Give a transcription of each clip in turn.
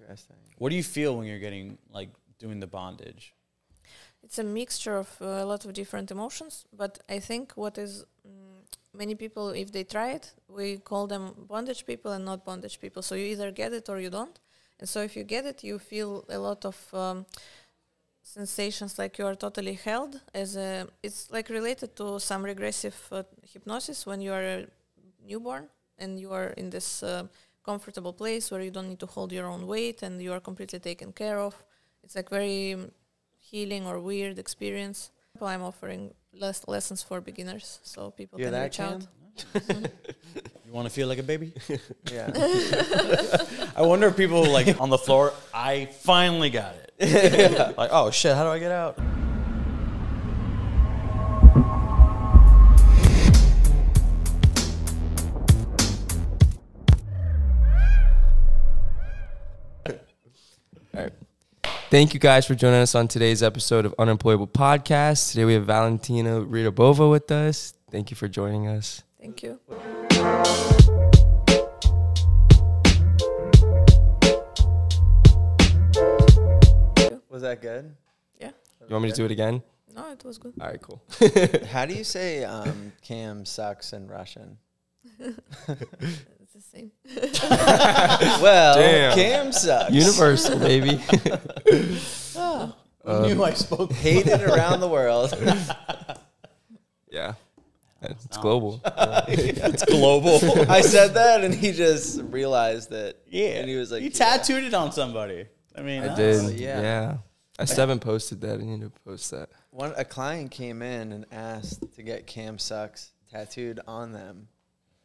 Interesting. What do you feel when you're getting like doing the bondage? It's a mixture of uh, a lot of different emotions, but I think what is mm, many people, if they try it, we call them bondage people and not bondage people. So you either get it or you don't. And so if you get it, you feel a lot of um, sensations like you are totally held. As a, it's like related to some regressive uh, hypnosis when you are a newborn and you are in this uh, comfortable place where you don't need to hold your own weight and you are completely taken care of. It's like very um, healing or weird experience. I'm offering les- lessons for beginners, so people Hear can that, reach out. You want to feel like a baby? Yeah. I wonder if people like on the floor. I finally got it. Like, oh shit, how do I get out? Thank you guys for joining us on today's episode of Unemployable Podcast. Today we have Valentina Riabova with us. Thank you for joining us. Thank you. Was that good? Yeah. You want me to do it again? No, it was good. All right, cool. How do you say um, Cam sucks in Russian? It's the same. Well, Damn. Cam sucks. Universal, baby. Oh, I knew um, I spoke. hated around the world. yeah. It's global. It's global. I said that, and he just realized that. yeah, and he was like, you yeah. tattooed it on somebody. I mean, I that's- did. yeah. Yeah. I still haven't posted that. I need to post that. One a client came in and asked to get Cam sucks tattooed on them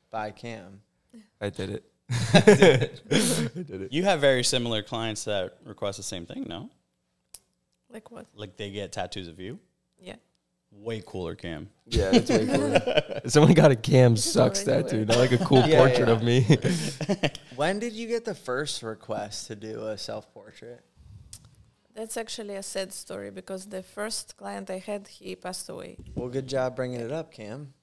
by Cam. I did it. I did it. You have very similar clients that request the same thing, no? Like what? Like they get tattoos of you. Yeah. Way cooler, Cam. Yeah, that's way cooler. Someone got a Cam sucks already tattoo, not like a cool Yeah, portrait yeah. of me. When did you get the first request to do a self portrait? That's actually a sad story because the first client I had, he passed away. Well, good job bringing it up, Cam.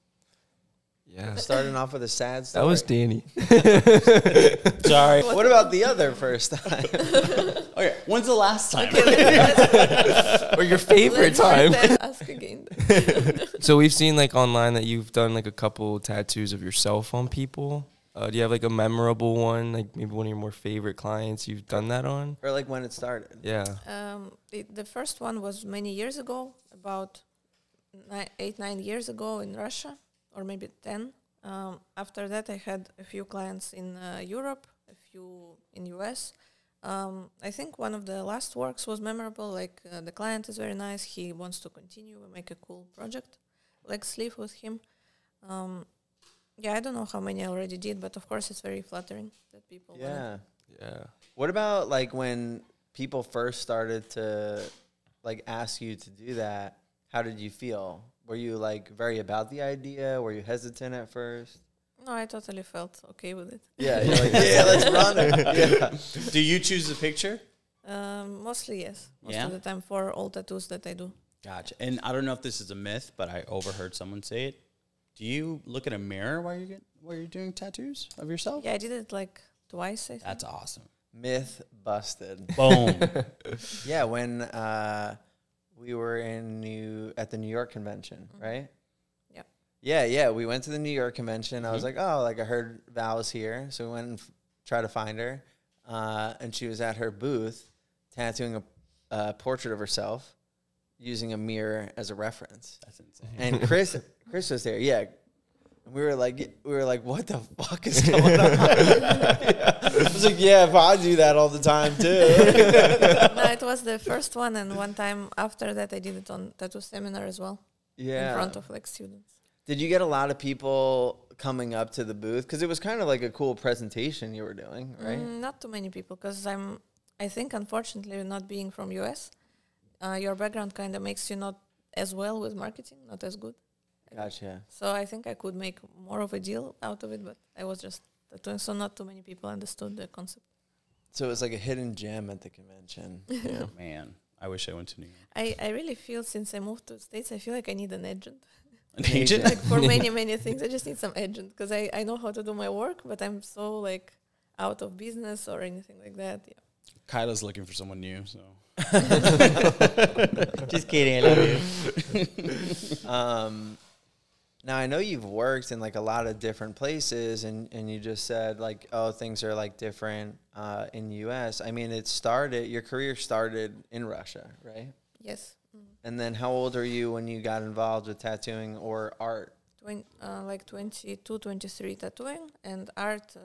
Yeah. Starting off with a sad story. That was Danny. Sorry. What about the other first time? Okay, when's the last time? or your favorite time. Ask again. So we've seen like online that you've done like a couple tattoos of yourself on people. Uh, do you have like a memorable one, like maybe one of your more favorite clients you've done that on? or like when it started? Yeah. Um, it, the first one was many years ago, about ni- eight, nine years ago in Russia, or maybe 10. Um, after that, I had a few clients in uh, Europe, a few in US. Um, I think one of the last works was memorable. Like uh, the client is very nice. He wants to continue. We make a cool project, like sleeve with him. Um, yeah, I don't know how many I already did, but of course it's very flattering that people. wanna- Yeah. Yeah. What about like when people first started to like ask you to do that? How did you feel? Were you like very about the idea? Were you hesitant at first? No, I totally felt okay with it. Yeah, you're like, yeah, let's run it. Yeah. Do you choose the picture? Um, mostly yes. Most Yeah? of the time for all tattoos that I do. Gotcha. And I don't know if this is a myth, but I overheard someone say it. Do you look at a mirror while you get while you're doing tattoos of yourself? Yeah, I did it like twice. I think. That's awesome. Myth busted. Boom. Yeah, when uh, we were in New at the New York convention, right? Yep. Yeah, yeah. We went to the New York convention. I was like, oh, like I heard Val was here, so we went and f- tried to find her, uh, and she was at her booth tattooing a, a portrait of herself using a mirror as a reference. That's insane. And Chris, Chris was there. Yeah. And we were like, we were like, what the fuck is going on? I was like, yeah, if I do that all the time too. no, it was the first one, and one time after that, I did it on tattoo seminar as well yeah. in front of like students. Did you get a lot of people coming up to the booth? Because it was kind of like a cool presentation you were doing, right? Mm, not too many people, because I'm. I think unfortunately, not being from US, uh, your background kind of makes you not as well with marketing, not as good. Gotcha. So I think I could make more of a deal out of it, but I was just tattooing, so not too many people understood the concept. So it was like a hidden gem at the convention. Yeah. Man, I wish I went to New York. I, I really feel since I moved to the States, I feel like I need an agent. An agent? like for many many things i just need some agent because I, I know how to do my work but i'm so like out of business or anything like that yeah Kyla's looking for someone new, so. Just kidding. I love you. Um, now I know you've worked in like a lot of different places, and and you just said like, oh, things are like different uh, in U.S. I mean, it started. Your career started in Russia, right? Yes. Mm. And then, how old are you when you got involved with tattooing or art? Twen- uh, like 22, 23 tattooing and art uh,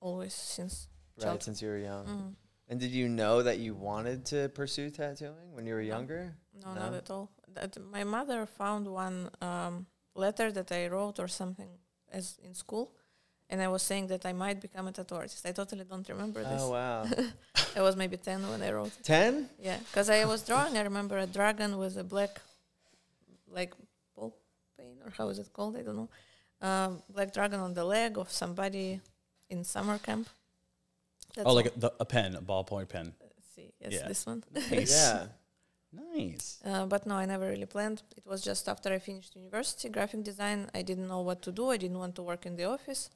always since Right, childhood. since you were young. Mm. And did you know that you wanted to pursue tattooing when you were younger? No, No? not at all. That my mother found one um, letter that I wrote or something as in school, and I was saying that I might become a tattoo artist. I totally don't remember this. Oh wow, I was maybe ten when I wrote. it. ten? Yeah, because I was drawing. I remember a dragon with a black, like ball paint or how is it called? I don't know. Um, black dragon on the leg of somebody in summer camp. That's oh, like a, the, a pen, a ballpoint pen. Let's see, yes, Yeah. this one. Nice. Yeah. Nice. Uh, but no, I never really planned. It was just after I finished university, graphic design. I didn't know what to do. I didn't want to work in the office,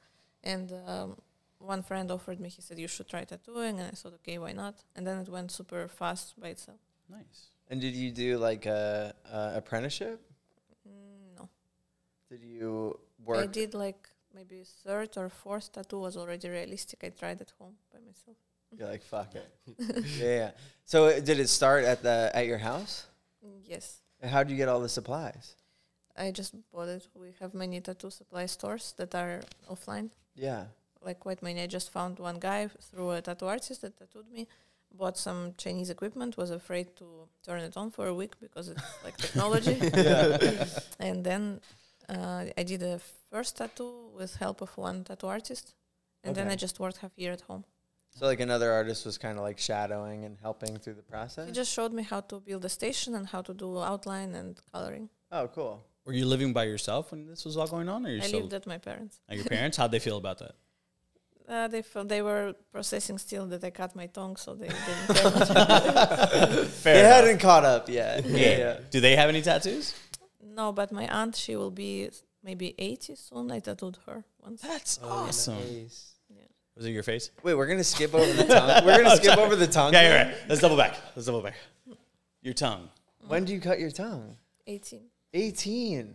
and um, one friend offered me. He said you should try tattooing, and I thought, okay, why not? And then it went super fast by itself. Nice. And did you do like a, a apprenticeship? Mm, no, Did you work? I did like maybe third or fourth tattoo was already realistic. I tried at home by myself. You're like fuck it. yeah. So uh, did it start at the at your house? Yes, And How would you get all the supplies? I just bought it. We have many tattoo supply stores that are offline. Yeah. like quite many. I just found one guy through a tattoo artist that tattooed me. Bought some Chinese equipment. Was afraid to turn it on for a week because it's like technology. and then uh, I did a first tattoo with help of one tattoo artist, and then I just worked half year at home. So like another artist was kind of like shadowing and helping through the process. He just showed me how to build a station and how to do outline and coloring. oh, cool. Were you living by yourself when this was all going on, or you I still lived at my parents. at your parents? How'd they feel about that? Uh, they felt they were processing still that I cut my tongue, so they didn't care much. Fair they enough. hadn't caught up yet. Yeah. Do they have any tattoos? No, but my aunt, she will be maybe 80 soon. I tattooed her once. That's Oh, awesome. nice. Was it your face? Wait, we're gonna skip over the tongue. We're gonna skip over the tongue. Yeah, you're right. Let's double back. Let's double back. Your tongue. When do you cut your tongue? 18. 18.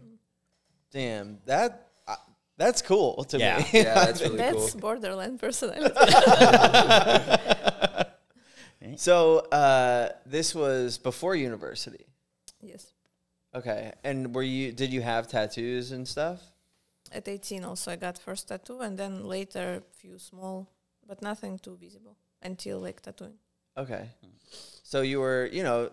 Damn, that uh, that's cool to Yeah. me. Yeah, that's really cool. That's borderline personality. so uh, this was before university. yes. Okay, and were you? Did you have tattoos and stuff? At 18 also I got first tattoo and then later few small, but nothing too visible until like tattooing. Okay, so you were, you know,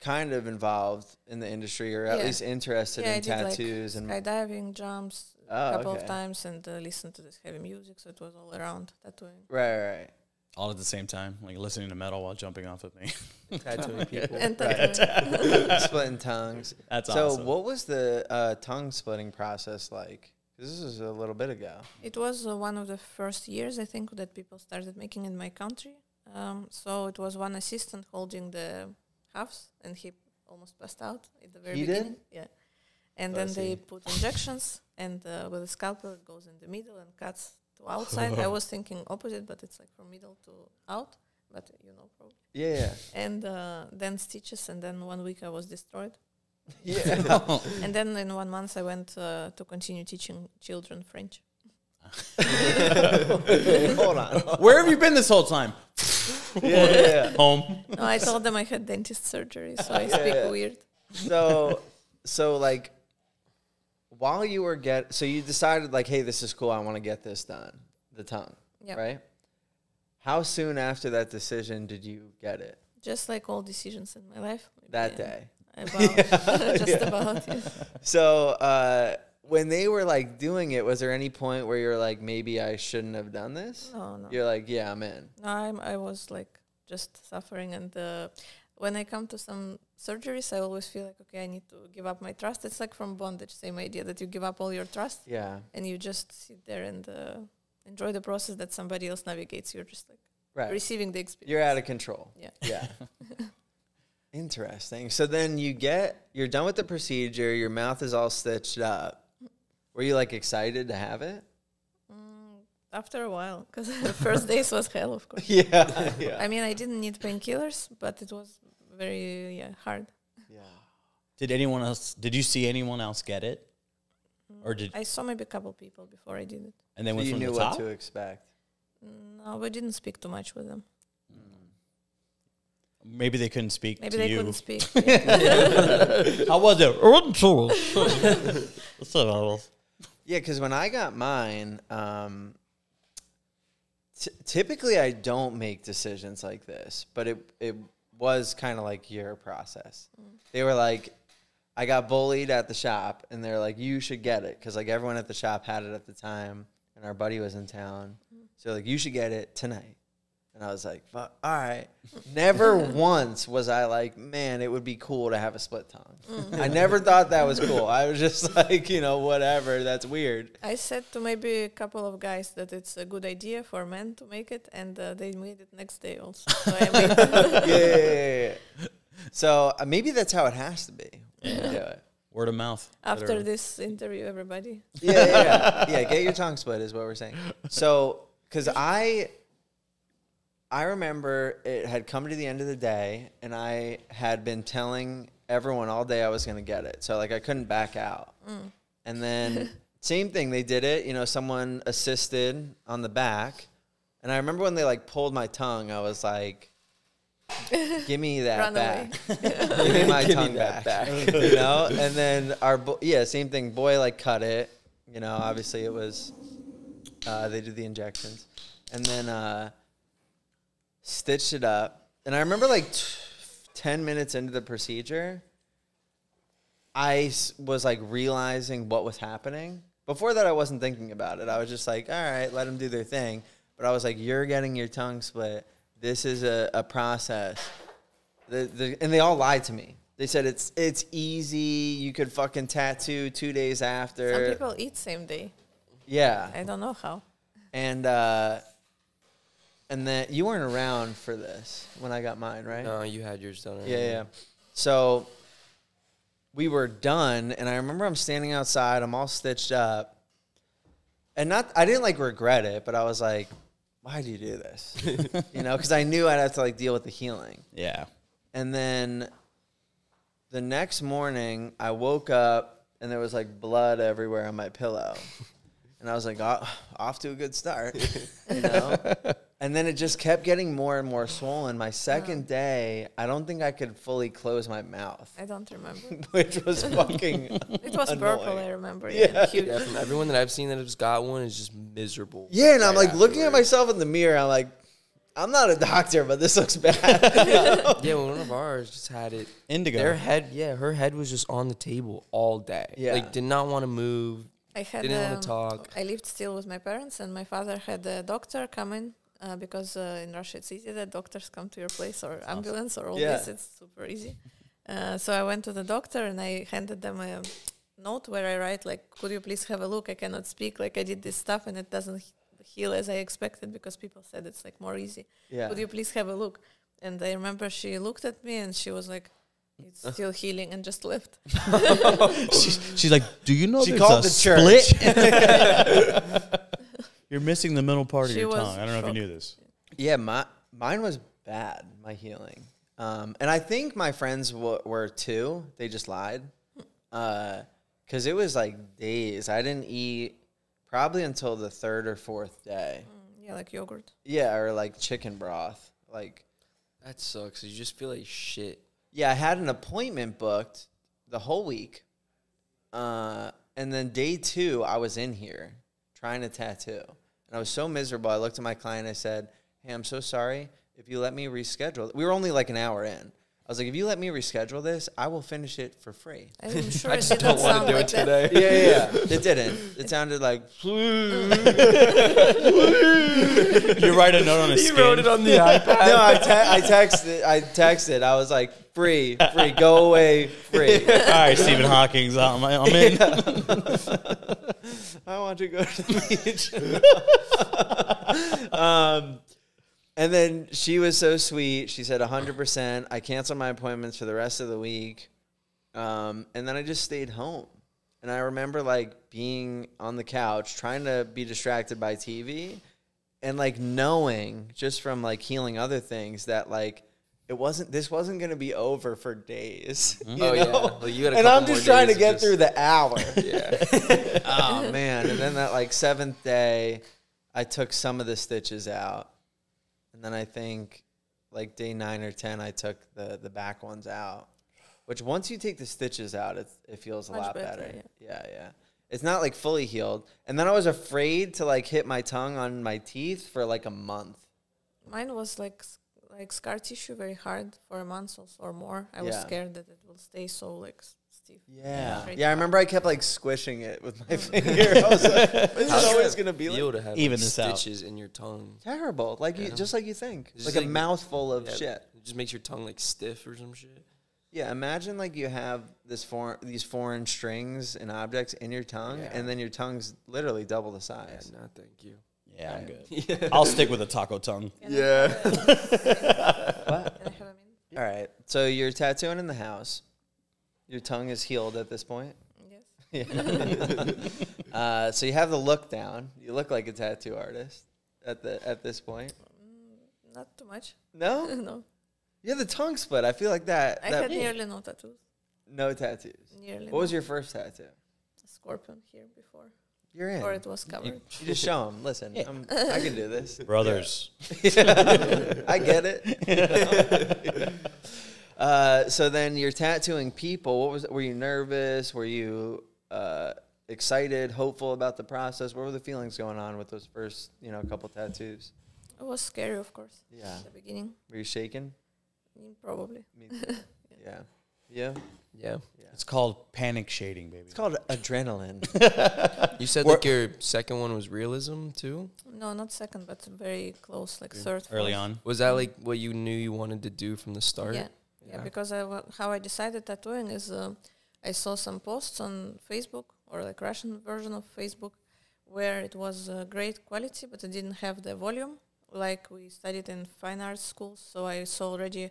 kind of involved in the industry, or at Yeah. least interested Yeah, I in did, like, tattoos and. Skydiving, jumps Oh, a couple okay. of times and uh, listened to this heavy music, so it was all around tattooing. Right, right. All at the same time, like listening to metal while jumping off of me. Tattooing people. And tattooing. Splitting tongues. That's so, awesome. So, what was the uh, tongue splitting process like? 'Cause this is a little bit ago. It was uh, one of the first years, I think, that people started making in my country. Um, so it was one assistant holding the halves, and he almost passed out at the very He did? beginning. Yeah. And then they put injections, and uh, with a scalpel, it goes in the middle and cuts to outside. I was thinking opposite, but it's like from middle to out. But you know, probably. Yeah, yeah. And uh, then stitches, and then one week I was destroyed. Yeah. And then in one month I went uh, to continue teaching children French. Hold on. Where have you been this whole time? Yeah, yeah, yeah. Home. No, I told them I had dentist surgery, so I speak Yeah. weird. So, so like, while you were get, so you decided like, hey, this is cool. I want to get this done. The tongue, Yeah. right? How soon after that decision did you get it? Just like all decisions in my life. That day. About, just about. Yes. So, uh, when they were like doing it, was there any point where you're like, maybe I shouldn't have done this? No, no. You're like, yeah, I'm in. No, I'm, I was like just suffering. And uh, when I come to some surgeries, I always feel like, okay, I need to give up my trust. It's like from bondage, same idea that you give up all your trust Yeah. and you just sit there and uh, enjoy the process that somebody else navigates. You're just like Right. receiving the experience. You're out of control. Yeah. Yeah. Interesting. So then you get you're done with the procedure, your mouth is all stitched up. Were you like excited to have it? Mm, After a while, because the first days was hell, of course. yeah, yeah, I mean, I didn't need painkillers, but it was very yeah hard. yeah. Did anyone else? Did you see anyone else get it? Or did I saw maybe a couple people before I did it. and they So went you from knew the top? what to expect. No, we didn't speak too much with them. Maybe they couldn't speak Maybe to they you. couldn't speak. How was it? What's up, Yeah, because when I got mine, um, t- typically I don't make decisions like this, but it it was kind of like your process. Mm. They were like, I got bullied at the shop, and they're like, you should get it because like everyone at the shop had it at the time, and our buddy was in town, mm. so like you should get it tonight. And I was like, Fuck, all right. Never once was I like, man, it would be cool to have a split tongue. I never thought that was cool. I was just like, you know, whatever. That's weird. I said to maybe a couple of guys that it's a good idea for men to make it, and uh, they made it next day also. So I made yeah, yeah, yeah, yeah. So uh, maybe that's how it has to be. Yeah. Yeah. Word of mouth. after Better- this interview, everybody. Yeah, yeah, yeah. yeah, get your tongue split is what we're saying. So, because I, I remember it had come to the end of the day, and I had been telling everyone all day I was going to get it. So, like, I couldn't back out. And then, same thing, they did it. You know, someone assisted on the back, and I remember when they like pulled my tongue, I was like. Give me that Run back. Give me my Give tongue that back. back. you know, and then our bo- yeah, same thing. Boy, like cut it. You know, obviously it was. Uh, they did the injections, and then uh, stitched it up. And I remember like t- ten minutes into the procedure, I was like realizing what was happening. Before that, I wasn't thinking about it. I was just like, all right, let them do their thing. But I was like, you're getting your tongue split. This is a, a process. The, the, and they all lied to me. They said it's it's easy. You could fucking tattoo two days after. Some people eat same day. yeah, I don't know how. and uh, and then you weren't around for this when I got mine, right? No, you had yours done. Yeah, yeah. So we were done, and I remember I'm standing outside. I'm all stitched up, and not. I didn't like regret it, but I was like, "Why do you do this?" you know, because I knew I'd have to like deal with the healing. Yeah. And then the next morning, I woke up and there was like blood everywhere on my pillow. And I was like, "Oh, off to a good start, you know? And then it just kept getting more and more swollen. My second day, I don't think I could fully close my mouth, I don't remember. which was fucking. It was purple. I remember. Yeah. Yeah. Yeah, from everyone that I've seen that has got one is just miserable. Yeah, and I'm right like looking at myself in the mirror. I'm like, I'm not a doctor, but this looks bad. Yeah, well, one of ours just had it. Indigo. Their head, yeah, her head was just on the table all day. Yeah. like did not want to move. I had. Didn't wanna um, talk. I lived still with my parents, and my father had a doctor come in uh, because uh, in Russia it's easy that doctors come to your place or ambulance or all Yeah. this. It's super easy. Uh, so I went to the doctor and I handed them a note where I write like, "Could you please have a look? I cannot speak. Like I did this stuff and it doesn't heal as I expected because people said it's like more easy. yeah. Could you please have a look?" And I remember she looked at me and she was like. It's still healing and just left. she's, she's like, do you know She there's called a the church." split? You're missing the middle part of She your tongue. I don't know if you knew this. Yeah, my mine was bad. My healing, um, and I think my friends w- were too. They just lied, because it was like days. I didn't eat probably until the third or fourth day. Mm, yeah, like yogurt. Yeah, or like chicken broth. Like, That sucks. You just feel like shit. yeah, I had an appointment booked the whole week, uh, and then day two, I was in here trying to tattoo, and I was so miserable. I looked at my client. I said, "Hey, I'm so sorry. If you let me reschedule, we were only like an hour in." I was like, "If you let me reschedule this, I will finish it for free." I'm sure I just don't want to do like it that. today. yeah, yeah, yeah. It didn't. It sounded like. You write a note on a He skin. wrote it on the iPad. no, I, te- I texted. I texted. I was like, "Free, free, go away, free." All right, Stephen Hawking's I'm, I'm in. I want to go to the beach. um, and then she was so sweet. She said 100%. I canceled my appointments for the rest of the week. Um, and then I just stayed home. and I remember like being on the couch trying to be distracted by TV, and like knowing just from like healing other things that like it wasn't this wasn't gonna be over for days. You Oh, know? yeah. Like, you had a and I'm just trying to get of through the hour. Yeah. oh man! And then that like seventh day, I took some of the stitches out, and then I think like day nine or ten, I took the the back ones out. Which once you take the stitches out, it it feels a Much lot better, better. yeah. yeah, yeah. It's not like fully healed. And then I was afraid to like hit my tongue on my teeth for like a month. Mine was like like scar tissue, very hard for a month or, or more. I was Yeah. scared that it will stay so like s- stiff. Yeah. Yeah, I remember I kept like squishing it with my finger. I was like, this How's is always gonna be like feel to have Even like, this out. stitches in your tongue? terrible. Like you Yeah. just like you think. It's Like just a like- mouthful of Yeah, shit. It just makes your tongue like stiff or some shit. Yeah, imagine like you have this foreign these foreign strings and objects in your tongue, Yeah. and then your tongue's literally double the Yeah, size. no, thank you. Yeah, I'm Right. good. I'll stick with a taco tongue. Can Yeah. What? Can I have a minute? All right. So you're tattooing in the house. Your tongue is healed at this point. Yes. Yeah. uh, so you have the look down. You look like a tattoo artist at the at this point. Mm, not too much. No, no. you have the tongue split. I feel like that. I that had nearly no tattoos. no tattoos. Nearly. What was your first tattoo? A scorpion here before? You're in. Or it was covered. You just show them. Listen, Yeah. I'm, I can do this. Brothers. I get it. Uh, so then you're tattooing people. What was? Were you nervous? Were you uh, excited, hopeful about the process? What were the feelings going on with those first, you know, couple tattoos? It was scary, of course, Yeah. at the beginning. Were you shaking? Probably. Me too. yeah. Yeah. Yeah. Yeah. It's called panic shading, baby. It's called adrenaline. You said Were- like your second one was realism too. No, not second, but very close, like third. Early fourth. on. Was that like what you knew you wanted to do from the start? Yeah, yeah. Because I, how I decided tattooing is uh, I saw some posts on Facebook or like Russian version of Facebook where it was uh, great quality, but it didn't have the volume like we studied in fine arts schools. So I saw already,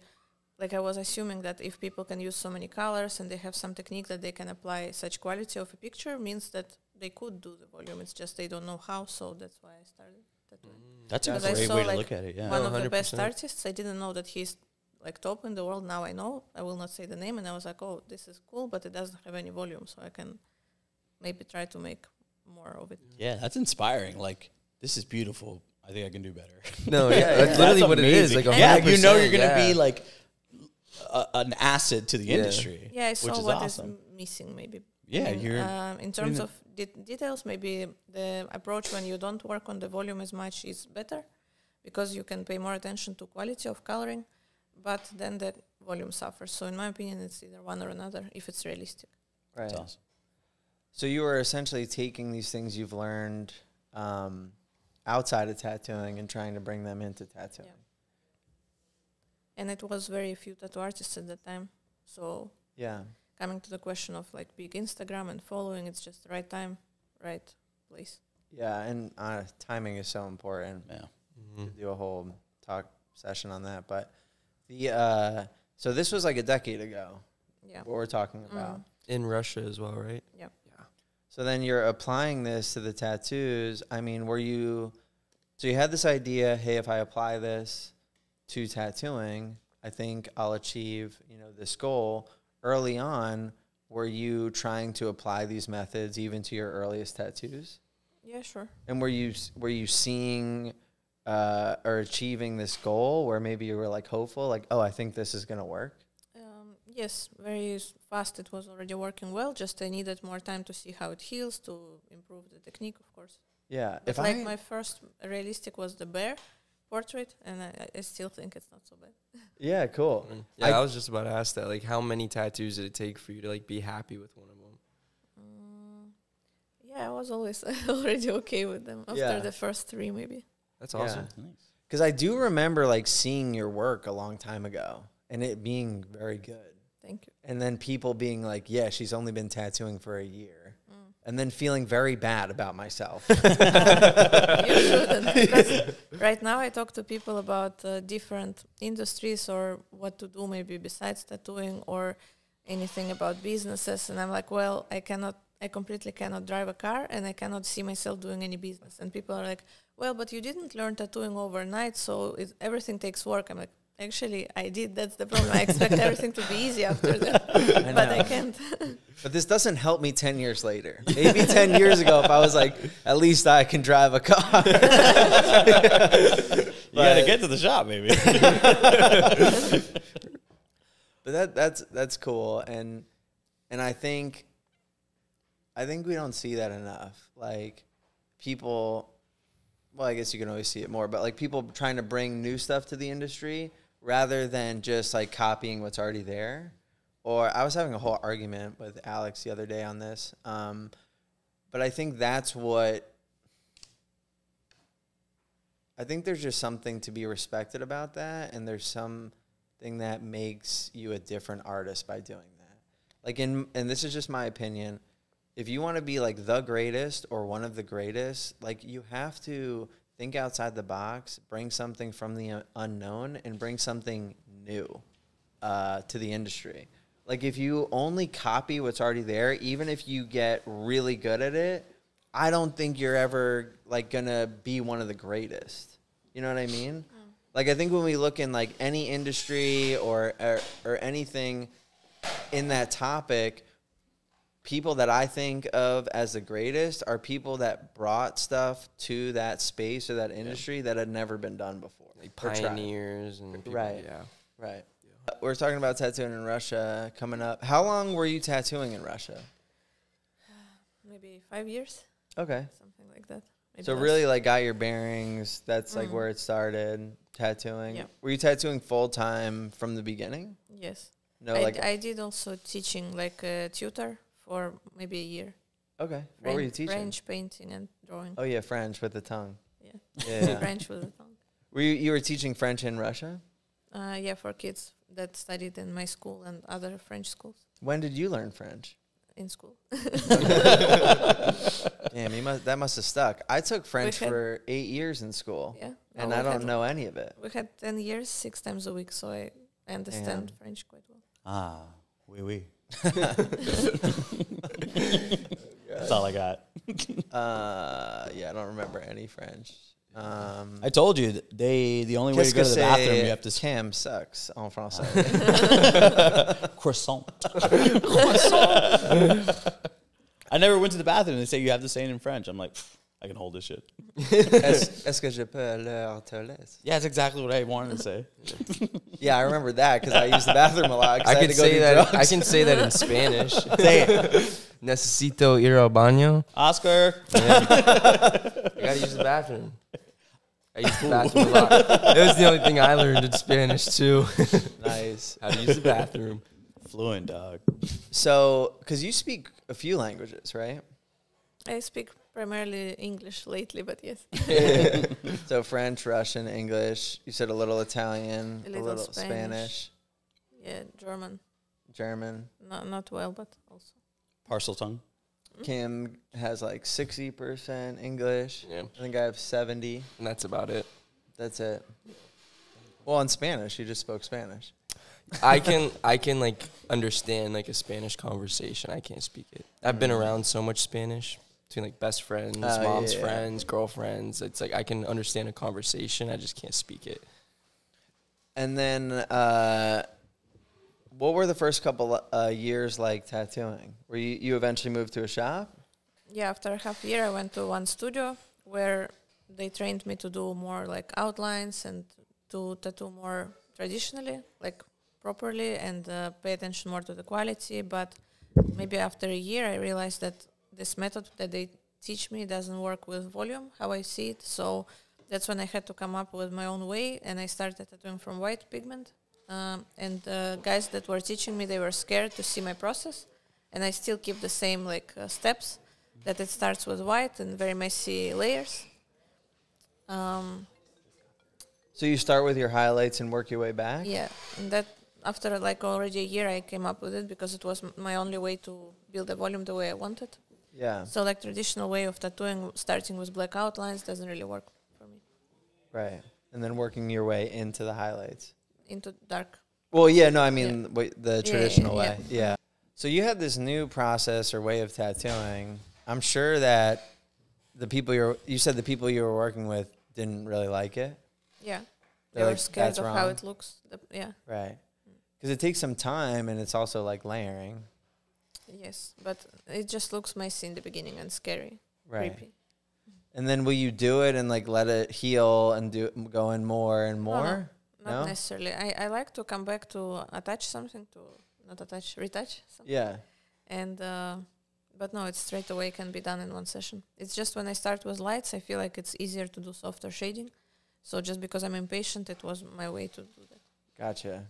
like I was assuming that if people can use so many colors and they have some technique that they can apply such quality of a picture, means that they could do the volume. It's just they don't know how. So that's why I started tattooing. That's a Because I great saw, way to like, look at it. Yeah. one No, of the best artists. I didn't know that he's like top in the world. Now I know. I will not say the name, and I was like, oh, this is cool, but it doesn't have any volume, so I can maybe try to make more of it. Yeah, that's inspiring. Like, this is beautiful. I think I can do better. No, yeah, Yeah, that's yeah. literally what it is. amazing. Like, yeah, you know you're gonna yeah. be like a, an asset to the Yeah. industry. Yeah, I saw which is what is awesome. m- missing, maybe. Yeah, And, you're uh, in terms of de- details, maybe the approach when you don't work on the volume as much is better because you can pay more attention to quality of coloring, but then the volume suffers. So in my opinion, it's either one or another if it's realistic. right. That's awesome. So you are essentially taking these things you've learned um, outside of tattooing and trying to bring them into tattooing. and it was very few tattoo artists at that time. So Yeah. coming to the question of like big Instagram and following, it's just the right time, right place. Yeah. And uh, timing is so important. Yeah. Mhm. Do a whole talk session on that. But the uh, so this was like a decade ago. Yeah. What we're talking about. Mm. in Russia as well, right? Yeah. Yeah. So then you're applying this to the tattoos. I mean, were you? So you had this idea. Hey, if I apply this to tattooing, I think I'll achieve you know this goal. Early on, were you trying to apply these methods even to your earliest tattoos? Yeah, sure. And were you were you seeing uh, or achieving this goal where maybe you were like hopeful, like oh, I think this is gonna work? Um, yes, very fast. It was already working well. Just I needed more time to see how it heals to improve the technique, of course. Yeah. But If like I my first realistic was the bear portrait, and I, I- I still think it's not so bad. yeah, cool. Mm. Yeah, I- I, was just about to ask that. Like, how many tattoos did it take for you to like be happy with one of them? Mm, yeah, I was always already okay with them after Yeah. the first three, maybe. That's Yeah. awesome. Nice. Because I do remember like seeing your work a long time ago and it being very good. Thank you. And then people being like, yeah, she's only been tattooing for a year. Mm. And then feeling very bad about myself. you shouldn't. Right now I talk to people about uh, different industries or what to do maybe besides tattooing or anything about businesses and I'm like, well, I cannot I completely cannot drive a car and I cannot see myself doing any business. And people are like, well, but you didn't learn tattooing overnight, so it, everything takes work. I'm like, actually, I did. That's the problem. I expect everything to be easy after that, I but I can't. But this doesn't help me 10 years later. Maybe 10 years ago, if I was like, at least I can drive a car. You got to get to the shop, maybe. but that that's that's cool and and I think I think we don't see that enough. Like people well, I guess you can always see it more, but like people trying to bring new stuff to the industry rather than just like copying what's already there. Or I was having a whole argument with Alex the other day on this. Um, but I think that's what I think there's just something to be respected about that, and there's something that makes you a different artist by doing that. Like in, and this is just my opinion. If you want to be like the greatest or one of the greatest, like you have to think outside the box, bring something from the unknown, and bring something new uh, to the industry. Like if you only copy what's already there, even if you get really good at it, I don't think you're ever like gonna be one of the greatest. You know what I mean? Like I think when we look in like any industry or or, or anything in that topic, people that I think of as the greatest are people that brought stuff to that space or that industry that had never been done before. Like pioneers and people, Right. Yeah. Right. Uh, We're talking about tattooing in Russia coming up. How long were you tattooing in Russia? Maybe five years, Okay. something like that. Maybe So really like got your bearings. That's like Mm. where it started, tattooing. Yeah. Were you tattooing full time from the beginning? Yes. No, I, like I did also teaching like a tutor for maybe a year. okay. What were you teaching? French painting and drawing. Oh yeah, French with the tongue. Yeah. Yeah. French with the tongue. were you you were teaching French in Russia? Uh, yeah, for kids that studied in my school and other French schools When did you learn French? in school. Damn, you must that must have stuck. I took French had- for eight years in school, yeah. and No, I don't had- know any of it. We had 10 years, six times a week, so I I understand Damn. French quite well. ah, oui, oui. That's all I got. Uh, yeah, I don't remember any French. Um, I told you they the only way to go to the bathroom you have to s- Cam sucks en français. Croissant. Croissant. I never went to the bathroom. They say you have to say it in French. I'm like, "Pff, I can hold this shit. Est-ce est-ce que je peux aller aux toilettes? Yeah, that's exactly what I wanted to say. Yeah, I remember that because I used the bathroom a lot. I had can say that. drugs. I can say that in Spanish. say it, Necesito ir al baño. Oscar. Yeah. I gotta use the bathroom. I use the bathroom a lot. It was the only thing I learned in Spanish too. nice. How to use the bathroom. Fluent dog. So, because you speak a few languages, right? I speak primarily English lately, but yes. so French, Russian, English. You said a little Italian, A a little little, Spanish. Spanish. Yeah, German. German. Not not well, but also. Parseltongue. Hmm? Kim has like sixty percent English. Yeah, I think I have seventy. and that's about it. That's it. Well, in Spanish, you just spoke Spanish. I can I can like understand like a Spanish conversation. I can't speak it. I've been mm. around so much Spanish between like best friends, Oh, mom's yeah. friends, girlfriends. It's like I can understand a conversation. I just can't speak it. And then, uh, what were the first couple uh, years like tattooing? Were you you eventually moved to a shop? Yeah, after a half year, I went to one studio where they trained me to do more like outlines and to tattoo more traditionally, like properly, and uh, pay attention more to the quality. But maybe after a year, I realized that this method that they teach me doesn't work with volume, how I see it. So that's when I had to come up with my own way, and I started tattooing from white pigment. Um, and uh, guys that were teaching me, they were scared to see my process, and I still keep the same like uh, steps that it starts with white and very messy layers. Um, So you start with your highlights and work your way back. yeah, and that after like already a year, I came up with it because it was m- my only way to build the volume the way I wanted. Yeah. So like traditional way of tattooing, starting with black outlines, doesn't really work for me. Right. And then working your way into the highlights. Into dark. Well, yeah, no, I mean wait, the traditional yeah. way. Yeah. So you had this new process or way of tattooing. I'm sure that the people you're you said the people you were working with didn't really like it. Yeah, they They're were like, scared "That's of how it looks. The, yeah, Right. Because it takes some time and it's also like layering. Yes, but it just looks messy in the beginning and scary, Right. creepy. And then will you do it and like let it heal and do go in more and No, no. more? Not No? necessarily. I, I like to come back to attach something to not attach, retouch something. Yeah. And uh, but no, it's straight away can be done in one session. It's just when I start with lights, I feel like it's easier to do softer shading. So just because I'm impatient, it was my way to do that. Gotcha.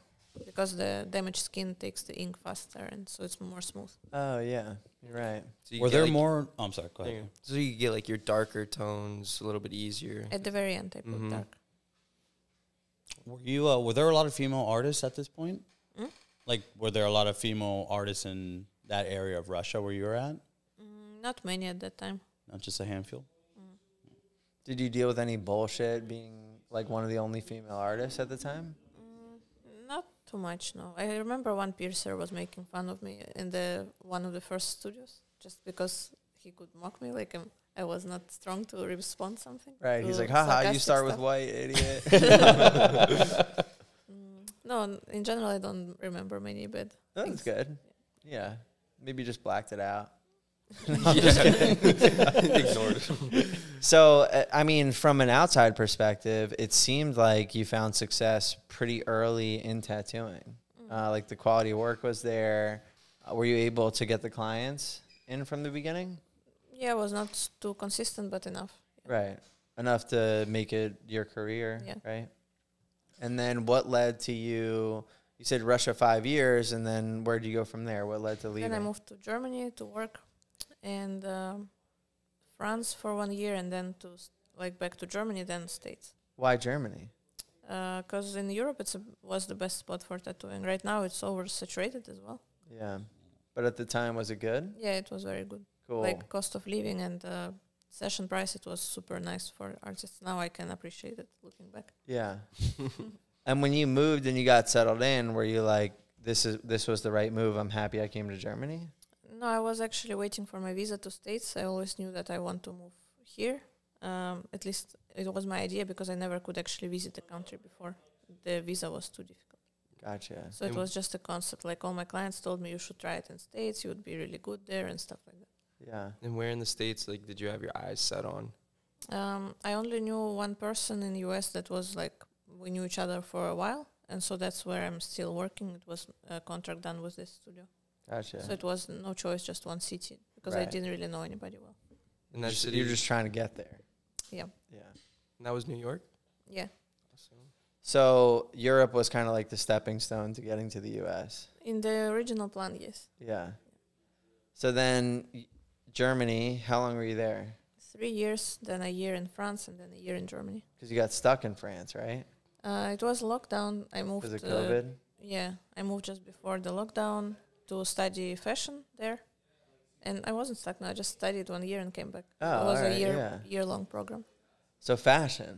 Because the damaged skin takes the ink faster, and so it's more smooth. Oh yeah. You're right. So you Were there like- more? Oh, I'm sorry. Go There you ahead. So you get like your darker tones a little bit easier. At the very end, I put Mhm. dark. Were you? Uh, were there a lot of female artists at this point? Hmm? Like, were there a lot of female artists in that area of Russia where you were at? Mm, not many at that time. Not just a handful. Did you deal with any bullshit being like one of the only female artists at the time? Too much, no. I remember one piercer was making fun of me in the one of the first studios, just because he could mock me, like um, I was not strong to respond something. Right. He's like, haha, you start with white, idiot. Mm, no, in general, I don't remember many bad. That's things. good. Yeah. Maybe just blacked it out. Ignored it. So, uh, I mean, from an outside perspective, it seemed like you found success pretty early in tattooing. Mm. Uh, like the quality of work was there. Uh, were you able to get the clients in from the beginning? Yeah, I was not too consistent, but enough. Yeah. Right. Enough to make it your career. Yeah. Right. And then what led to you? You said Russia five years, and then where'd you go from there? What led to leaving? Then I moved to Germany to work, and um, France for one year, and then to like back to Germany, then States. Why Germany? Because in Europe it's a, was the best spot for tattooing. Right now it's oversaturated as well. Yeah. But at the time, was it good? Yeah, it was very good. Cool. Like cost of living and uh, session price, it was super nice for artists. Now I can appreciate it looking back. Yeah. and when you moved and you got settled in, were you like, this is this was the right move? I'm happy I came to Germany. No, I was actually waiting for my visa to States. I always knew that I want to move here. Um, at least it was my idea because I never could actually visit the country before. The visa was too difficult. Gotcha. So it was just a concept. Like all my clients told me you should try it in States. You would be really good there and stuff like that. Yeah. And where in the states like did you have your eyes set on? Um, I only knew one person in the US that was like we knew each other for a while, and so that's where I'm still working. It was a contract done with this studio, Gotcha. so it was no choice, just one city because I didn't really know anybody well. And that city, you're just trying to get there. Yeah, Yeah. and that was New York. yeah. So Europe was kind of like the stepping stone to getting to the U.S. In the original plan, yes, Yeah. So then Germany, how long were you there? three years, then a year in France, and then a year in Germany. Because you got stuck in France, right? Uh, it was lockdown. I moved. Because of uh, COVID. Yeah, I moved just before the lockdown to study fashion there, and I wasn't stuck. No, I just studied one year and came back. Oh, it was alright, a year yeah. year long program. So fashion.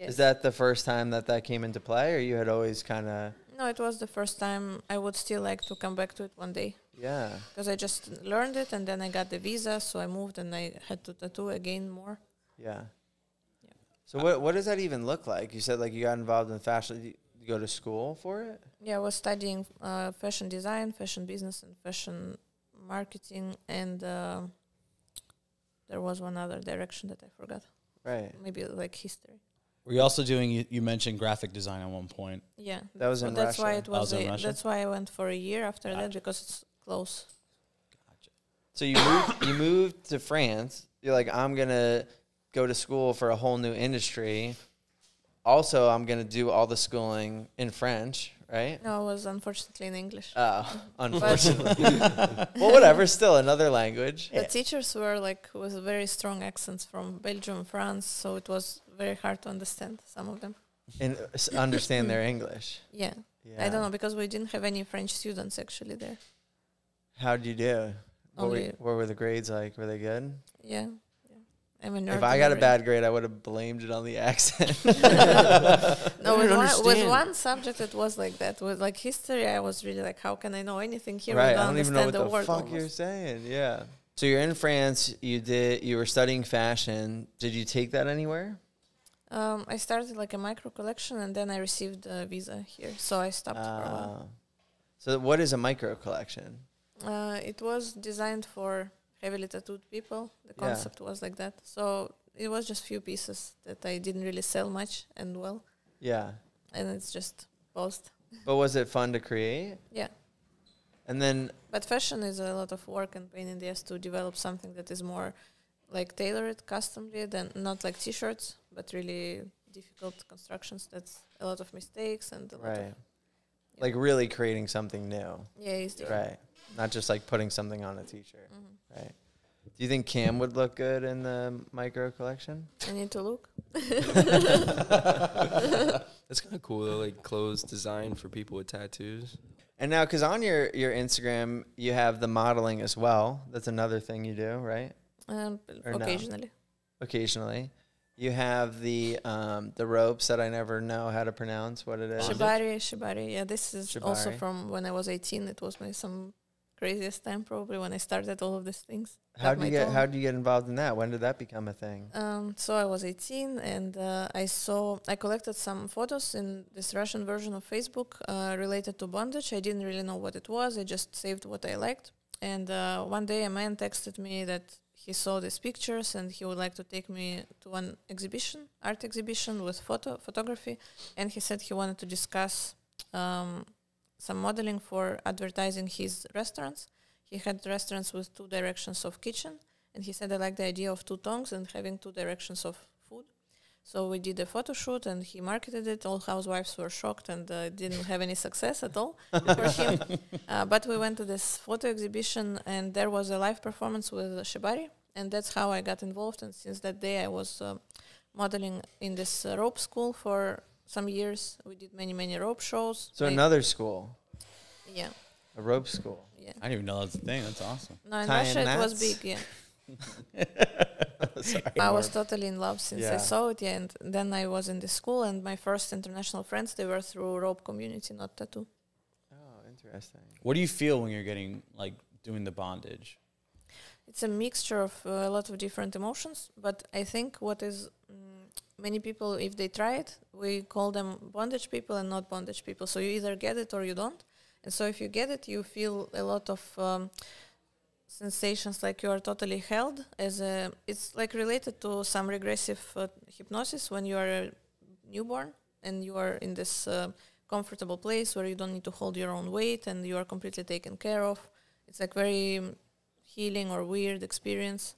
Yes. Is that the first time that that came into play, or you had always kind of? No, it was the first time. I would still like to come back to it one day Yeah. because I just learned it and then I got the visa, so I moved and I had to tattoo again more. Yeah. Yeah. So what what does that even look like? You said like you got involved in fashion. Did you go to school for it? Yeah, I was studying uh, fashion design, fashion business, and fashion marketing, and uh, there was one other direction that I forgot. Right. Maybe like history. Were you also doing? You, you mentioned graphic design at one point. Yeah, That was so in that's why Russia. it That was was. in a, Russia? that's why I went for a year after that because it's close. Gotcha. So you moved you moved to France. You're like I'm gonna go to school for a whole new industry. Also, I'm gonna do all the schooling in French, right? No, it was unfortunately in English. Oh, unfortunately. well, whatever. Still another language. The teachers were like with very strong accents from Belgium, France, so it was very hard to understand some of them. and understand their English. Yeah. Yeah. I don't know because we didn't have any French students actually there. How'd you do? What were, what were the grades like? Were they good? Yeah, yeah. I'm a nerd. If I got a bad grade, I would have blamed it on the accent. no, with one, with one subject it was like that. With like history, I was really like, how can I know anything here? right. We don't I don't even know understand what the, word fuck almost. you're saying. Yeah. So you're in France. You did. You were studying fashion. Did you take that anywhere? Um, I started like a micro collection, and then I received a visa here, so I stopped for a while. Uh, so what is a micro collection? Uh, it was designed for heavily tattooed people. The Yeah. concept was like that. So it was just few pieces that I didn't really sell much and well, Yeah. and it's just post. But was it fun to create? Yeah. And then But fashion is a lot of work and pain in the ass to develop something that is more like tailored, custom made, and not like t-shirts, but really difficult constructions. That's a lot of mistakes and a lot right, of like really creating something new. yeah, it's different. Right. Not just like putting something on a t-shirt. Mhm. Right. Do you think Cam would look good in the micro collection? I need to look. That's kind of cool though, like clothes designed for people with tattoos. And now, because on your your Instagram, you have the modeling as well. That's another thing you do, right? Um, Or no? occasionally. Occasionally, you have the um, the ropes that I never know how to pronounce what it is. Shibari, Shibari. Yeah, this is also from when I was 18. It was my some craziest time probably when I started all of these things. How do you get toe. How do you get involved in that? When did that become a thing? Um, so I was 18 and uh, I saw I collected some photos in this Russian version of Facebook uh, related to bondage. I didn't really know what it was. I just saved what I liked. And uh, one day a man texted me that he saw these pictures and he would like to take me to an exhibition, art exhibition with photo photography. And he said he wanted to discuss um, some modeling for advertising his restaurants. He had restaurants with two directions of kitchen and he said I like the idea of two tongues and having two directions of food. So we did a photo shoot and he marketed it. All housewives were shocked and uh, didn't have any success at all for him. Uh, but we went to this photo exhibition and there was a live performance with Shibari, and that's how I got involved. And since that day, I was uh, modeling in this uh, rope school for some years. We did many many rope shows. So I- another school, yeah a rope school. yeah. I didn't even know that's a thing. That's awesome. No, in Tying Russia it was big. Yeah. Sorry. I was totally in love since Yeah. I saw it, yeah. And then I was in the school, and my first international friends they were through rope community, not tattoo. Oh, interesting. What do you feel when you're getting like doing the bondage? It's a mixture of uh, a lot of different emotions, but I think what is mm, many people, if they try it, we call them bondage people and not bondage people. So you either get it or you don't. And so if you get it, you feel a lot of um, sensations like you are totally held as a it's like related to some regressive uh, hypnosis when you are a newborn and you are in this uh, comfortable place where you don't need to hold your own weight and you are completely taken care of it's like very um, healing or weird experience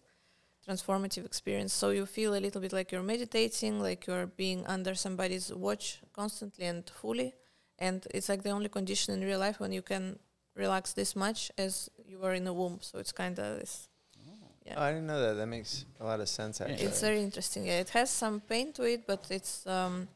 transformative experience so you feel a little bit like you're meditating like you're being under somebody's watch constantly and fully and it's like the only condition in real life when you can relax this much as you were in a womb. So it's kind of this. Yeah. Oh, I didn't know that. That makes a lot of sense. Actually, it's very interesting. Yeah, it has some pain to it, but it's um,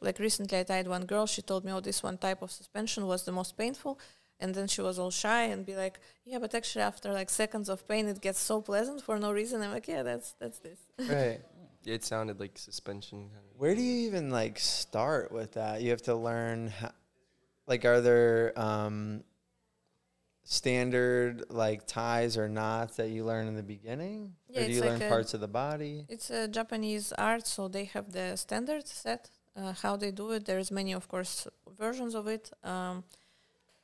like recently I tied one girl. She told me, "Oh, this one type of suspension was the most painful," and then she was all shy and be like, "Yeah, but actually after like seconds of pain, it gets so pleasant for no reason." I'm like, "Yeah, that's that's this." right. It sounded like suspension. Where do you even like start with that? You have to learn. How, like, are there um, standard like ties or knots that you learn in the beginning, Yeah, or do you like learn parts of the body? It's a Japanese art, so they have the standard set. Uh, how they do it, there's many, of course, versions of it. Um,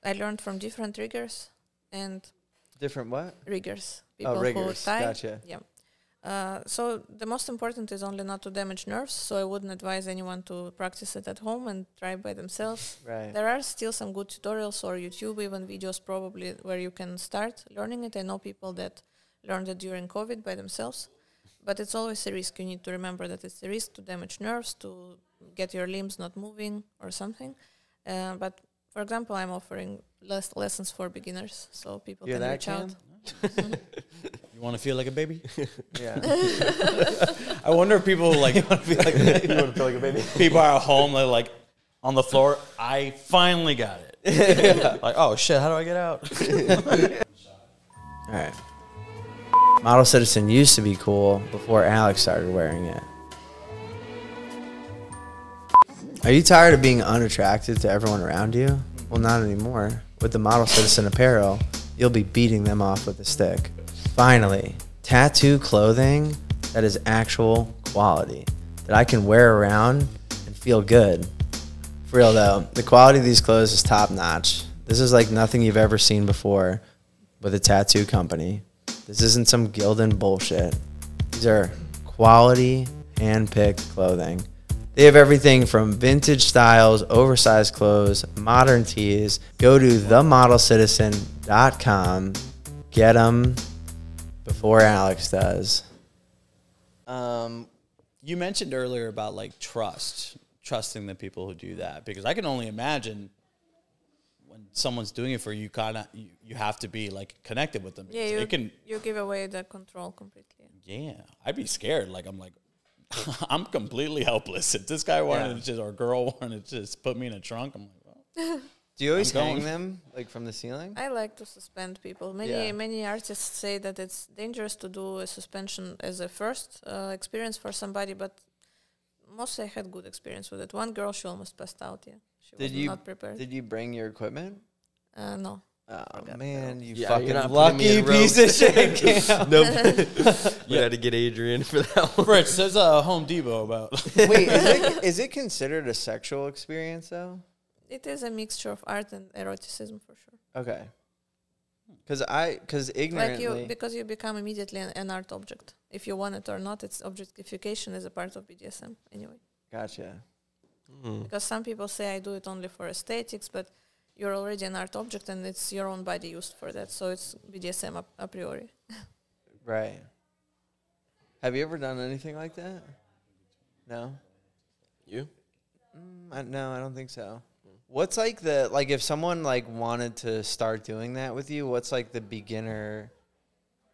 I learned from different riggers and Different what? riggers, Oh, people who riggers. tie. Gotcha. Yeah. Uh, so the most important is only not to damage nerves. So I wouldn't advise anyone to practice it at home and try by themselves. Right. There are still some good tutorials or YouTube even videos probably where you can start learning it. I know people that learned it during COVID by themselves, but it's always a risk. You need to remember that it's a risk to damage nerves, to get your limbs not moving or something. Uh, but for example, I'm offering les- lessons for beginners, so people Hear can that, reach out. Cam? You want to feel like a baby? Yeah. I wonder if people like want to feel like you want to feel like a baby. People are at home, they're like on the floor. I finally got it. Like, oh shit, how do I get out? All right. Model Citizen used to be cool before Alex started wearing it. Are you tired of being unattractive to everyone around you? Well, not anymore. With the Model Citizen apparel, you'll be beating them off with a stick. Finally, tattoo clothing that is actual quality that I can wear around and feel good. For real though, the quality of these clothes is top notch. This is like nothing you've ever seen before with a tattoo company. This isn't some Gildan bullshit. These are quality, hand picked clothing. They have everything from vintage styles, oversized clothes, modern tees. Go to themodelcitizen.com. Get them before Alex does. Um, you mentioned earlier about like trust, trusting the people who do that, because I can only imagine when someone's doing it for you, kind of you, you have to be like connected with them. Yeah, you can. you give away the control completely. Yeah, I'd be scared. Like I'm like, I'm completely helpless. If this guy wanted Yeah. to just or girl wanted to just put me in a trunk, I'm like, well, Do you always I'm hang going. them like from the ceiling? I like to suspend people. Many Yeah. many artists say that it's dangerous to do a suspension as a first uh, experience for somebody, but mostly I had good experience with it. One girl, she almost passed out. Yeah, she Did was you- not prepared. Did you bring your equipment? uh, no, Oh man, you Yeah, fucking you're not lucky piece of shit. Cam. Nope. we had to get Adrian for that one. Fritz, there's a Home Depot about. Wait, is it, is it considered a sexual experience though? it is a mixture of art and eroticism for sure. Okay. Because I, because Like ignorantly, you, because you become immediately an, an art object. If you want it or not, it's objectification is a part of BDSM anyway. gotcha. Mm. Because some people say I do it only for aesthetics, but you're already an art object and it's your own body used for that. So it's BDSM a, a priori. Right. Have you ever done anything like that? No. You? Mm, I, no, I don't think so. What's like the like if someone like wanted to start doing that with you? What's like the beginner?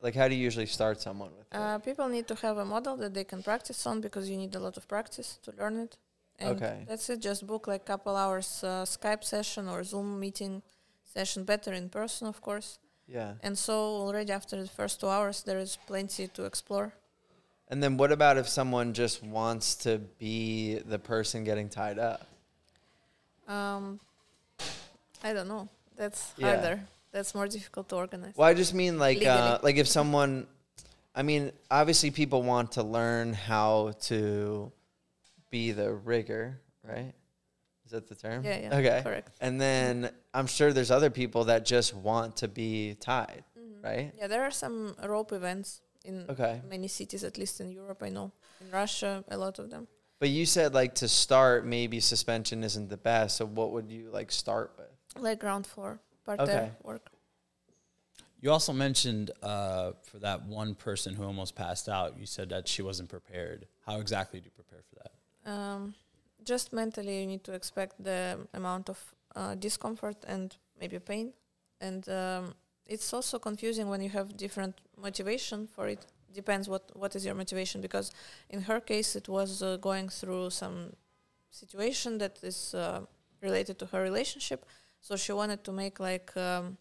Like, how do you usually start someone with? it? Uh, people need to have a model that they can practice on because you need a lot of practice to learn it. And Okay. that's it. Just book like couple hours uh, Skype session or Zoom meeting session. Better in person, of course. yeah. And so already after the first two hours, there is plenty to explore. And then what about if someone just wants to be the person getting tied up? Um, I don't know. That's Yeah. harder. That's more difficult to organize. Well, I just mean like uh, like if someone, I mean, obviously people want to learn how to be the rigger, right? Is that the term? Yeah, yeah. Okay. Correct. And then I'm sure there's other people that just want to be tied, Mhm. right? Yeah, there are some rope events in Okay. many cities, at least in Europe. I know. In Russia, a lot of them. But you said like to start, maybe suspension isn't the best. So what would you like start with? Like ground floor, part Okay. work. You also mentioned uh, for that one person who almost passed out, you said that she wasn't prepared. How exactly do you prepare for that? Um, just mentally, you need to expect the amount of uh, discomfort and maybe pain. And um, it's also confusing when you have different motivation for it. Depends what what is your motivation because in her case it was uh, going through some situation that is uh, related to her relationship. So she wanted to make like um,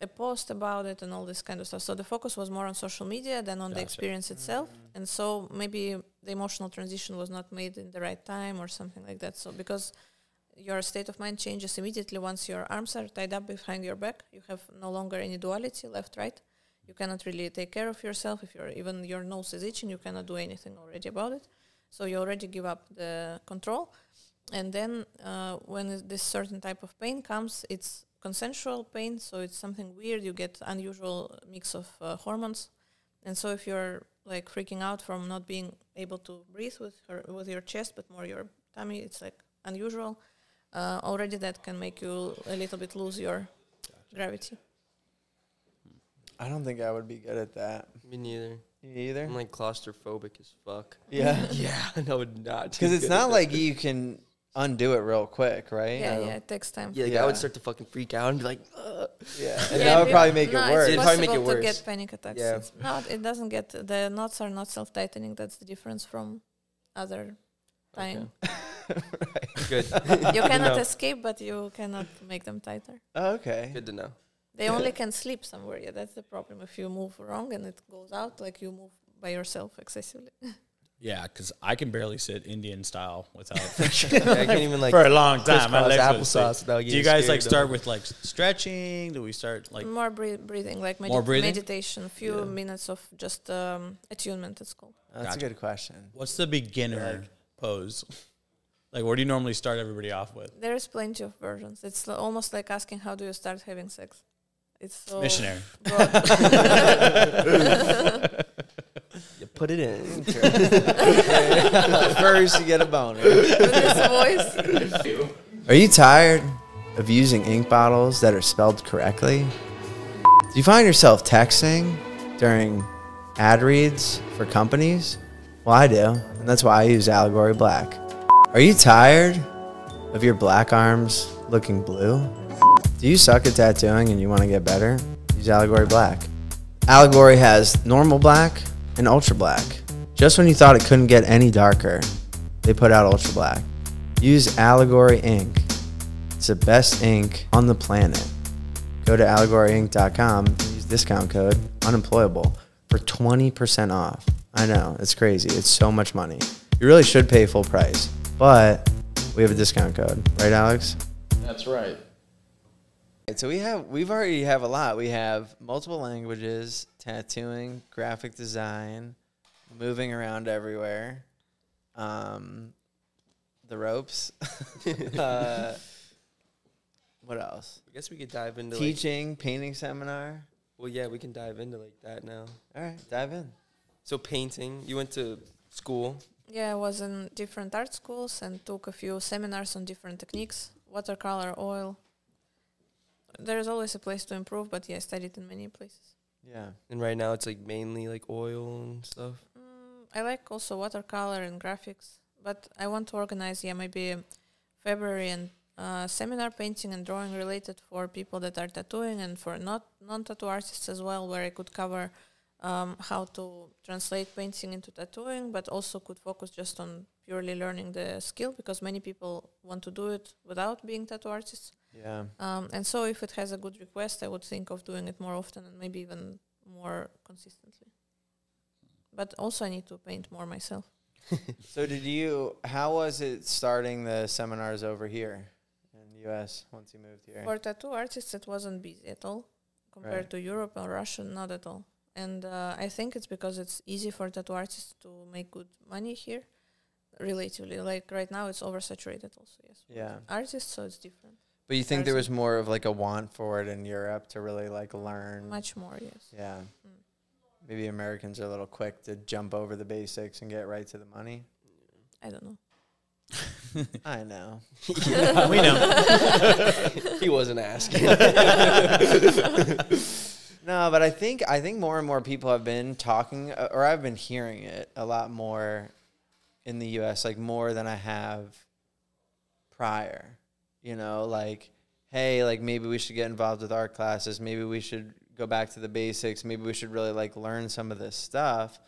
a post about it and all this kind of stuff. So the focus was more on social media than on the experience itself. And so maybe the emotional transition was not made in the right time or something like that. So because your state of mind changes immediately once your arms are tied up behind your back, you have no longer any duality left right. You cannot really take care of yourself. If you're even your nose is itching, you cannot do anything already about it. So you already give up the control. And then uh, when is- this certain type of pain comes, it's consensual pain, so it's something weird. You get unusual mix of uh, hormones, and so if you're like freaking out from not being able to breathe with her with your chest, but more your tummy, it's like unusual. Uh, already that can make you a little bit lose your gravity. I don't think I would be good at that. Me neither. You either? I'm like claustrophobic as fuck. yeah. yeah, I would not. Because it's good not at like that. you can undo it real quick, right? Yeah, yeah, it takes time. Yeah, like I would start to fucking freak out and be like, Ugh. Yeah. And Yeah, that would probably make no, it it's worse. It'd probably make it possible to worse. get panic attacks. Yeah. It's not, it doesn't get the knots are not self tightening. That's the difference from other tying. right. good. You cannot know. escape, but you cannot make them tighter. Oh, okay. Good to know. They only can sleep somewhere. Yeah, that's the problem. If you move wrong and it goes out, like you move by yourself excessively. Yeah, because I can barely sit Indian style without I can't even like for a long time. My legs applesauce without Do you guys like start though. with like stretching? Do we start like more breathing, like medi- More breathing? meditation, a few Yeah. minutes of just um, attunement. It's called. That's Gotcha. a good question. what's the beginner pose? Like where do you normally start everybody off with? There's plenty of versions. It's almost like asking how do you start having sex. It's so Missionary. Broad. Put it in. First, you get a boner. Voice. Are you tired of using ink bottles that are spelled correctly? Do you find yourself texting during ad reads for companies? Well, I do, and that's why I use Allegory Black. Are you tired of your black arms looking blue? Do you suck at tattooing and you want to get better? Use Allegory Black. Allegory has normal black and ultra black. Just when you thought it couldn't get any darker, they put out ultra black. Use Allegory ink. It's the best ink on the planet. Go to allegoryink.com and use discount code unemployable for 20% off. I know, it's crazy. It's so much money. You really should pay full price, but we have a discount code, right, Alex? That's right. So we have we've already have a lot. We have multiple languages, tattooing, graphic design, moving around everywhere, um, the ropes. uh, what else? I guess we could dive into like, Teaching, painting seminar. well, yeah, we can dive into like that now. All right, dive in. So painting, you went to school. Yeah, I was in different art schools and took a few seminars on different techniques, watercolor, oil. There is always a place to improve, but yeah, I studied in many places. Yeah. And right now it's like mainly like oil and stuff. Mm, I like also watercolor and graphics, but I want to organize, yeah, maybe February and uh, seminar painting and drawing related for people that are tattooing and for not non-tattoo artists as well, where I could cover um, how to translate painting into tattooing, but also could focus just on purely learning the skill because many people want to do it without being tattoo artists. Yeah. Um, and so, if it has a good request, I would think of doing it more often and maybe even more consistently. But also, I need to paint more myself. So did you? How was it starting the seminars over here in the U.S. once you moved here? For tattoo artists, it wasn't busy at all compared Right. to Europe or Russia, not at all. And uh, I think it's because it's easy for tattoo artists to make good money here, relatively. Like right now, it's oversaturated also. Yes. Yeah. Artists, so it's different. But you think there was more of like a want for it in Europe to really like learn? Much more, yes. Yeah. Mm. Maybe Americans are a little quick to jump over the basics and get right to the money. I don't know. I know. we know. he wasn't asking. No, but I think I think more and more people have been talking, uh, or I've been hearing it a lot more in the U.S. Like more than I have prior. You know, like hey, like maybe we should get involved with art classes. Maybe we should go back to the basics. Maybe we should really like learn some of this stuff.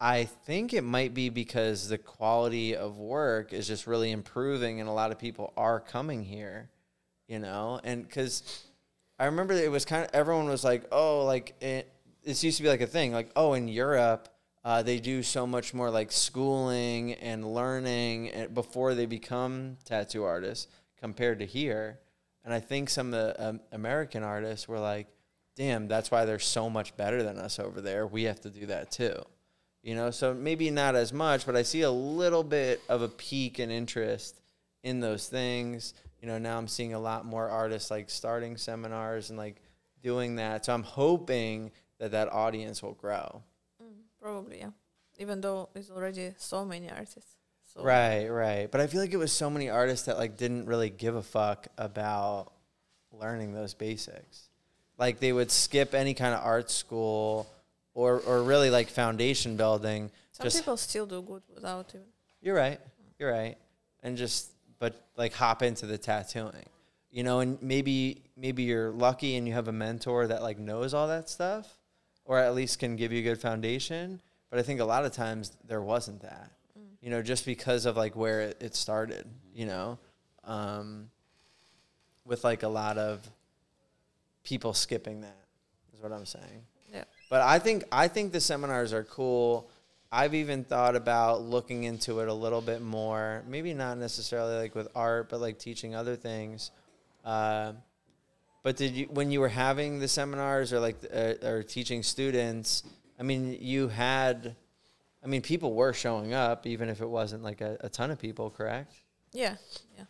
I think it might be because the quality of work is just really improving, and a lot of people are coming here. You know, and because I remember it was kind of everyone was like, oh, like it. This used to be like a thing, like oh, in Europe, uh, they do so much more like schooling and learning before they become tattoo artists compared to here. And I think some of the um, American artists were like, damn, that's why they're so much better than us over there. We have to do that too. You know, so maybe not as much, but I see a little bit of a peak in interest in those things. You know, now I'm seeing a lot more artists like starting seminars and like doing that. So I'm hoping that that audience will grow. Mm, probably, yeah. Even though there's already so many artists. So Right, right. But I feel like it was so many artists that like didn't really give a fuck about learning those basics. Like they would skip any kind of art school or or really like foundation building. Some just people still do good without even. You're right. You're right. And just but like hop into the tattooing. You know, and maybe maybe you're lucky and you have a mentor that like knows all that stuff or at least can give you a good foundation, but I think a lot of times there wasn't that. You know, just because of like where it, it started, you know. Um with like a lot of people skipping that. Is what I'm saying. Yeah. But I think I think the seminars are cool. I've even thought about looking into it a little bit more. Maybe not necessarily like with art, but like teaching other things. Uh, but did you when you were having the seminars or like uh, or teaching students? I mean, you had. I mean, people were showing up, even if it wasn't like a, a ton of people. Correct? Yeah, yeah.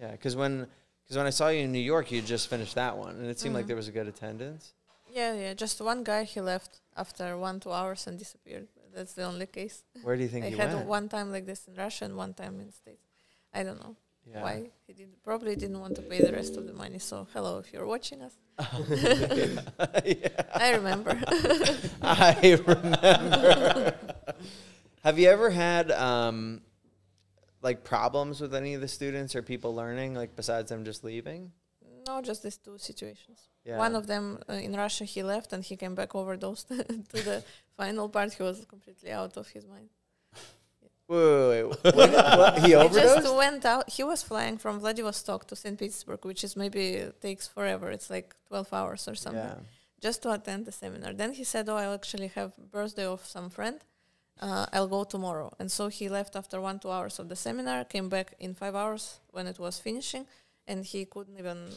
Yeah, because when because when I saw you in New York, you just finished that one, and it seemed like Mhm. there was a good attendance. Yeah, yeah. Just one guy, he left after one, two hours and disappeared. That's the only case. Where do you think I had went? one time like this in Russia and one time in States. I don't know Yeah. why. He did probably didn't want to pay the rest of the money. So hello, if you're watching us. yeah. I remember. I remember. Have you ever had um, like problems with any of the students or people learning, like besides them just leaving? no, just these two situations. Yeah. One of them uh, in Russia, he left and he came back overdosed to the final part. He was completely out of his mind. Wait, wait, wait. What- he He overdosed. just went out. He was flying from Vladivostok to St. Petersburg, which is maybe takes forever. It's like 12 hours or something. Yeah. just to attend the seminar. Then he said, "Oh, I actually have birthday of some friend. Uh, I'll go tomorrow." And so he left after one two hours of the seminar, came back in five hours when it was finishing, and he couldn't even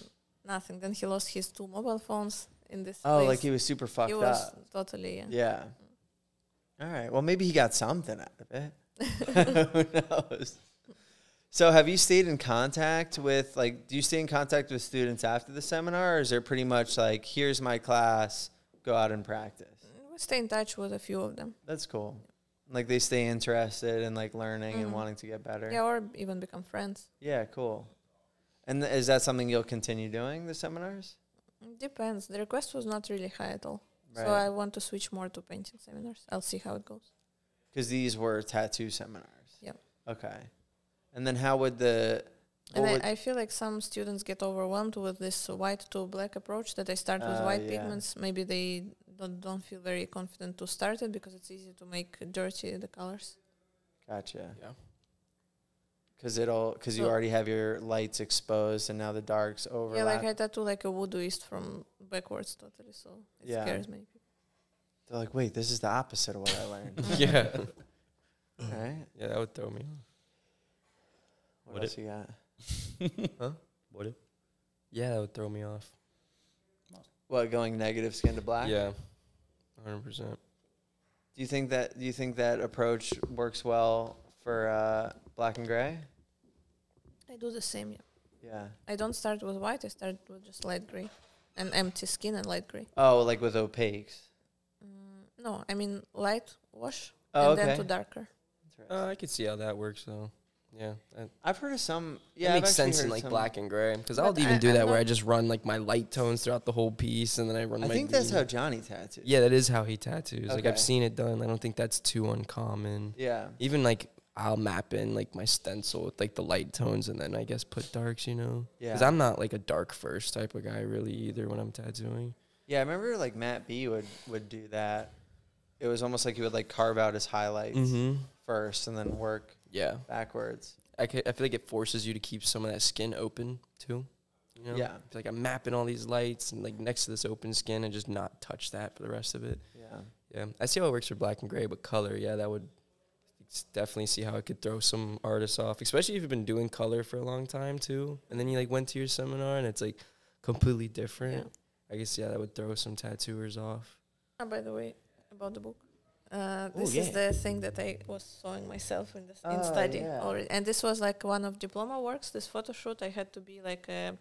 nothing. Then he lost his two mobile phones in this. Oh, place. like he was super fucked He was up. totally yeah. Yeah. All right. Well, maybe he got something out of it. Who knows? So, have you stayed in contact with like? Do you stay in contact with students after the seminar, or is there pretty much like, here's my class, go out and practice? We stay in touch with a few of them. That's cool. Like they stay interested in like learning and Mhm. wanting to get better. Yeah, or even become friends. Yeah, cool. And is that something you'll continue doing the seminars? Depends. The request was not really high at all. Right. So I want to switch more to painting seminars. I'll see how it goes. Because these were tattoo seminars. Yep. Okay. And then how would the And I, I feel like some students get overwhelmed with this white to black approach that they start with Ah, white yeah. pigments. Maybe they don't, don't feel very confident to start it because it's easy to make dirty the colors. Gotcha. Yeah. Because it'll because you already have your lights exposed and now the darks overlap. Yeah, like I tattoo like a voodooist from backwards totally, so it Yeah. scares many people. They're like, wait, this is the opposite of what I learned. yeah. right? Yeah, that would throw me off. What Would else you got? Would it? Yeah, that would throw me off. What going negative skin to black? Yeah. 100%. Do you think that do you think that approach works well for uh, black and gray? I do the same, yeah. Yeah. I don't start with white, I start with just light gray. And empty skin and light gray. Oh, like with opaques. Mm, no, I mean light wash Oh, and okay. then to darker. Uh, I could see how that works, though. Yeah. I've heard of some. yeah, Yeah, it makes sense in like some- black and gray. Because I'll even I- do that where I just run like my light tones throughout the whole piece and then I run my I think that's how Johnny tattooed. Yeah, that is how he tattoos. Like I've seen it done. I don't think that's too uncommon. Yeah. Even like I'll map in like my stencil with like the light tones and then I guess put darks, you know? Because I'm not like a dark first type of guy really either when I'm tattooing. Yeah, I remember like Matt B would would do that. It was almost like he would like carve out his highlights Mm-hmm. first and then work Yeah. backwards. I, ca- I feel like it forces you to keep some of that skin open too. You know? Yeah. I like I'm mapping all these lights and like next to this open skin and just not touch that for the rest of it. Yeah. Yeah, I see how it works for black and gray, but color, yeah, that would definitely see how it could throw some artists off, especially if you've been doing color for a long time too, and then you like went to your seminar and it's like completely different. I guess yeah, that would throw some tattooers off. Oh, by the way, about the book. Uh, Oh, this yeah. is the thing that I was sewing myself in the s- in Oh, study yeah. already, and this was like one of diploma works. This photo shoot, I had to be like a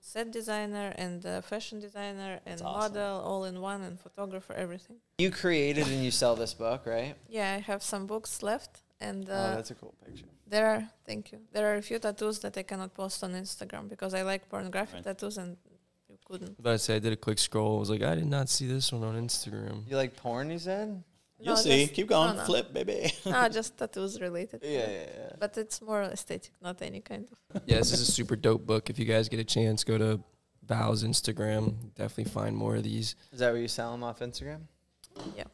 set designer and a fashion designer and That's awesome. model all in one, and photographer, everything. You created and you sell this book, right? Yeah, I have some books left, and oh, uh, that's a cool picture. there are thank you. There are a few tattoos that I cannot post on Instagram because I like pornographic Right. tattoos, and you couldn't. But I say I did a quick scroll. I was like, I did not see this one on Instagram. You like porn? You said? You'll No, see. just- Keep going. no, no. Flip, baby. no, just tattoos related. Yeah, yeah, yeah. But it's more aesthetic, not any kind of. yeah, this is a super dope book. If you guys get a chance, go to Val's Instagram. Definitely find more of these. Is that where you sell them off Instagram? Yeah.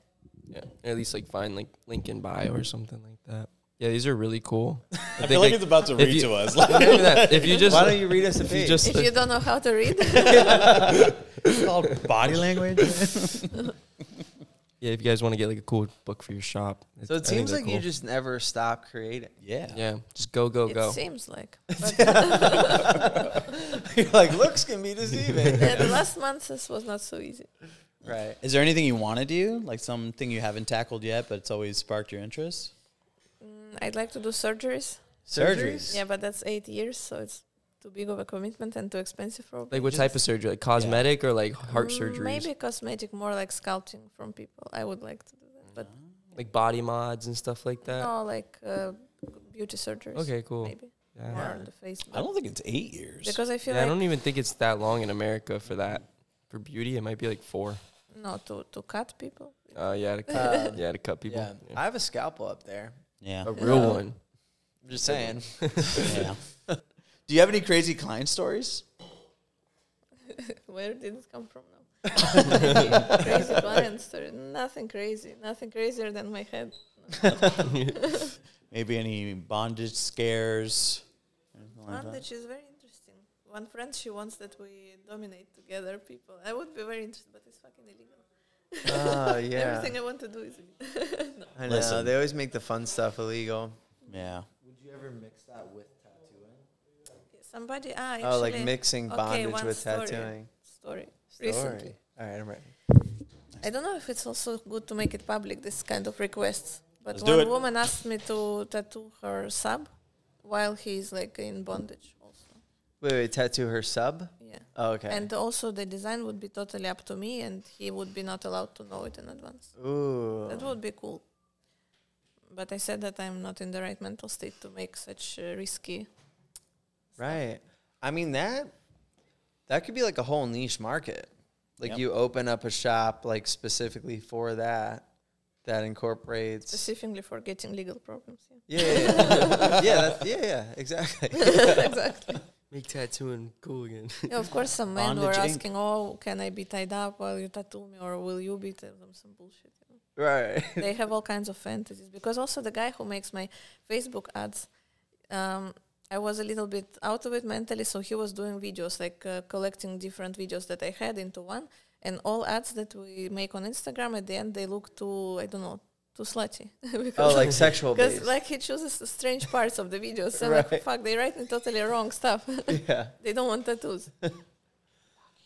Yeah, at least like find like link in bio or something like that. Yeah, these are really cool. I, think, feel like like, it's about to read you- to us. Not even that, if you just Why don't you read us a if you just If you don't know how to read, it's called body language. Yeah, if you guys want to get like a cool book for your shop. so it I seems they're like you just never stop creating. yeah. yeah, just go go it go. seems like. You're like looks can be deceiving. yeah, the last month this was not so easy. right. Is there anything you want to do, like something you haven't tackled yet, but it's always sparked your interest? Mm, I'd like to do surgeries. Surgeries? Yeah, but that's eight years, so it's too big of a commitment and too expensive probably. Like what type of surgery? Like cosmetic or like heart Mm, surgeries? Maybe cosmetic, more like sculpting from people. I would like to do that, but Like body mods and stuff like that. no, like uh, beauty surgeries. Okay, cool. Maybe Yeah. more on the face. I don't think it's eight years. because I feel Yeah, I don't even think it's that long in America for that. For beauty, it might be like four. no to to cut people. Uh, yeah, to cut, Uh, yeah, to cut people. Yeah. I have a scalpel up there. yeah. A real Yeah. one. I'm just saying. yeah. Do you have any crazy client stories? Where did it come from now? crazy client story. Nothing crazy. Nothing crazier than my head. Maybe any bondage scares? anything like? Bondage is very interesting. One friend, she wants that we dominate together people. I would be very interested, but it's fucking illegal. Oh yeah. Everything I want to do is illegal. I know. Listen. They always make the fun stuff illegal. Yeah. Would you ever mix that with tattooing? Somebody, ah, actually, oh, like mixing bondage one with story. tattooing. story. Story. Recently. All right, I'm ready. I don't know if it's also good to make it public, this kind of requests. But Let's one woman asked me to tattoo her sub while he's like in bondage also. Wait, wait, tattoo her sub? Yeah. Oh, okay. And also the design would be totally up to me and he would be not allowed to know it in advance. Ooh. That would be cool. But I said that I'm not in the right mental state to make such uh, risky. Right. I mean that that could be like a whole niche market. Like Yep. you open up a shop like specifically for that that incorporates Specifically for getting legal problems. Yeah, yeah, yeah. yeah, that's, yeah, yeah, exactly. Exactly. Make tattooing cool again. Yeah, of course, some men were Bondage Inc. asking, "Oh, can I be tied up while you tattoo me, or will you be?" Tell them some bullshit. You know? right. they have all kinds of fantasies because also the guy who makes my Facebook ads, um, I was a little bit out of it mentally, so he was doing videos like uh, collecting different videos that I had into one, and all ads that we make on Instagram at the end they look too I don't know too slutty Oh, like sexual because like he chooses the strange parts of the videos. I'm Right. like, fuck, they write me totally wrong stuff. yeah. they don't want tattoos.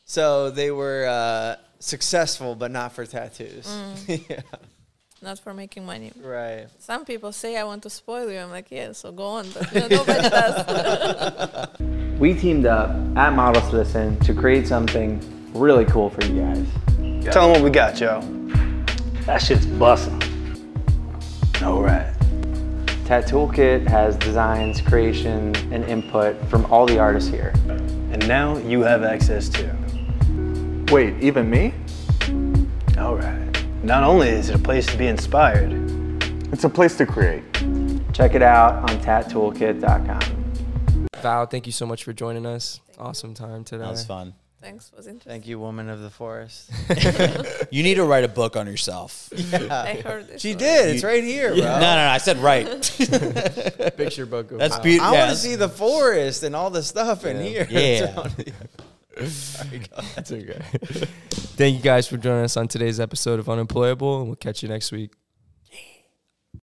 So they were uh, successful, but not for tattoos. Mm. yeah. Not for making money. Right. Some people say I want to spoil you. I'm like, yeah, so go on, but no, nobody does. We teamed up at Model Citizen to create something really cool for you guys. Tell them what we got, Joe. That shit's bussin'. All right. Tattoo Toolkit has designs, creation, and input from all the artists here. And now you have access to. Wait, even me? All right. Not only is it a place to be inspired, It's a place to create. Check it out on tattoolkit.com. Val, thank you so much for joining us. Awesome time today. That was fun. Thanks, was interesting. Thank you, woman of the forest. You need to write a book on yourself. Yeah. I heard this. She already. did. It's right here, bro. No, no, no. I said right. Picture book. Of That's beautiful. I Yeah, want to see the forest and all the stuff in here. Yeah. That's okay. Thank you guys for joining us on today's episode of Unemployable, and we'll catch you next week.